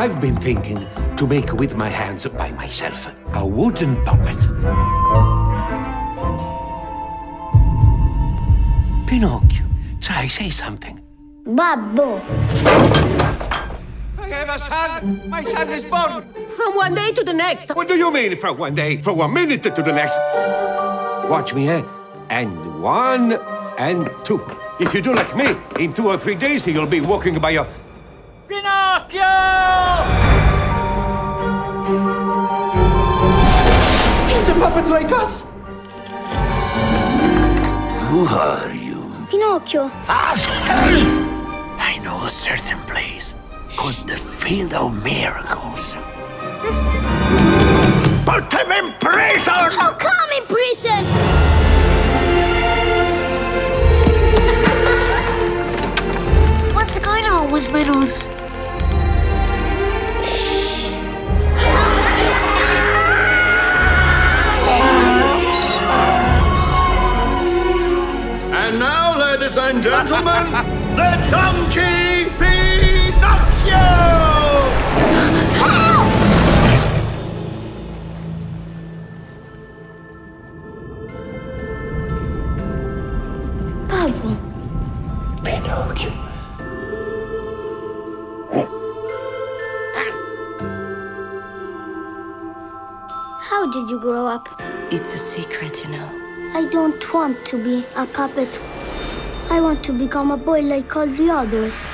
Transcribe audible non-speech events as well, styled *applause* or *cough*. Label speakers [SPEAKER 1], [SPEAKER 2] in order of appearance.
[SPEAKER 1] I've been thinking to make with my hands by myself a wooden puppet. Pinocchio, try, say something.
[SPEAKER 2] Babbo.
[SPEAKER 1] I have a son! My son is born!
[SPEAKER 3] From one day to the next.
[SPEAKER 1] What do you mean from one day, from one minute to the next? Watch me, eh? And one, and two. If you do like me, in two or three days you'll be walking by your...
[SPEAKER 4] Pinocchio!
[SPEAKER 5] He's a puppet like us!
[SPEAKER 1] Who are you?
[SPEAKER 2] Pinocchio.
[SPEAKER 1] I know a certain place called the Field of Miracles. Put him in prison!
[SPEAKER 2] How come in prison? *laughs* What's going on with Riddles?
[SPEAKER 5] Ladies and gentlemen, *laughs* the Donkey Pinocchio!
[SPEAKER 2] Babbo.
[SPEAKER 1] Pinocchio.
[SPEAKER 2] How did you grow up?
[SPEAKER 3] It's a secret, you know.
[SPEAKER 2] I don't want to be a puppet. I want to become a boy like all the others.